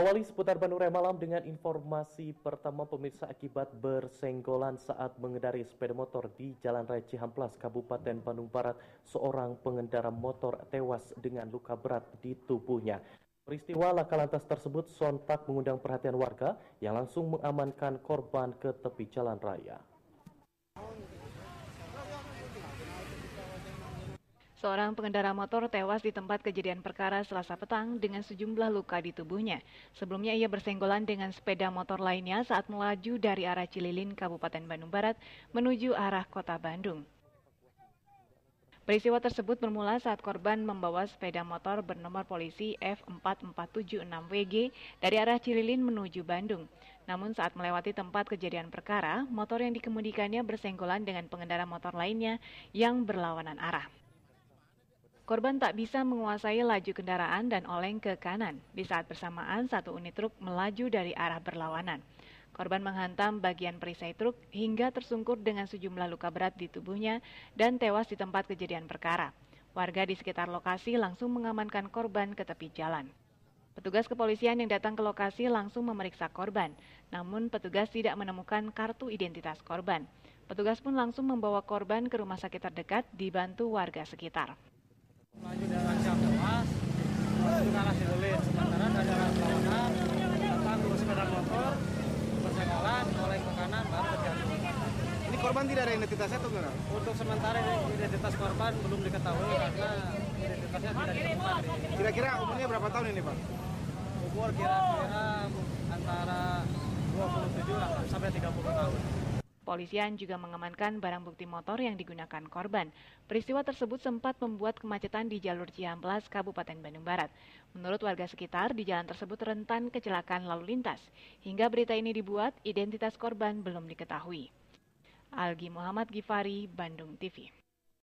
Awali seputar Bandung Raya Malam dengan informasi pertama pemirsa akibat bersenggolan saat mengendari sepeda motor di Jalan Raya Cihamplas, Kabupaten Bandung Barat. Seorang pengendara motor tewas dengan luka berat di tubuhnya. Peristiwa laka lantas tersebut sontak mengundang perhatian warga yang langsung mengamankan korban ke tepi jalan raya. Seorang pengendara motor tewas di tempat kejadian perkara selasa petang dengan sejumlah luka di tubuhnya. Sebelumnya ia bersenggolan dengan sepeda motor lainnya saat melaju dari arah Cililin, Kabupaten Bandung Barat menuju arah kota Bandung. Peristiwa tersebut bermula saat korban membawa sepeda motor bernomor polisi F4476WG dari arah Cililin menuju Bandung. Namun saat melewati tempat kejadian perkara, motor yang dikemudikannya bersenggolan dengan pengendara motor lainnya yang berlawanan arah. Korban tak bisa menguasai laju kendaraan dan oleng ke kanan. Di saat bersamaan, satu unit truk melaju dari arah berlawanan. Korban menghantam bagian perisai truk hingga tersungkur dengan sejumlah luka berat di tubuhnya dan tewas di tempat kejadian perkara. Warga di sekitar lokasi langsung mengamankan korban ke tepi jalan. Petugas kepolisian yang datang ke lokasi langsung memeriksa korban, namun petugas tidak menemukan kartu identitas korban. Petugas pun langsung membawa korban ke rumah sakit terdekat dibantu warga sekitar Silulit sementara arah berlawanan datang sepeda motor bersenggolan oleh ke kanan baru ini korban tidak ada identitasnya tuh enggak? untuk sementara identitas korban belum diketahui karena identitasnya tidak ditemukan. Kira-kira umurnya berapa tahun ini Pak? umur kira-kira antara 27 sampai 30 tahun Polisian juga mengamankan barang bukti motor yang digunakan korban. Peristiwa tersebut sempat membuat kemacetan di jalur Ciamplas, Kabupaten Bandung Barat. Menurut warga sekitar, di jalan tersebut rentan kecelakaan lalu lintas. Hingga berita ini dibuat, identitas korban belum diketahui. Algi Muhammad Gifari, Bandung TV.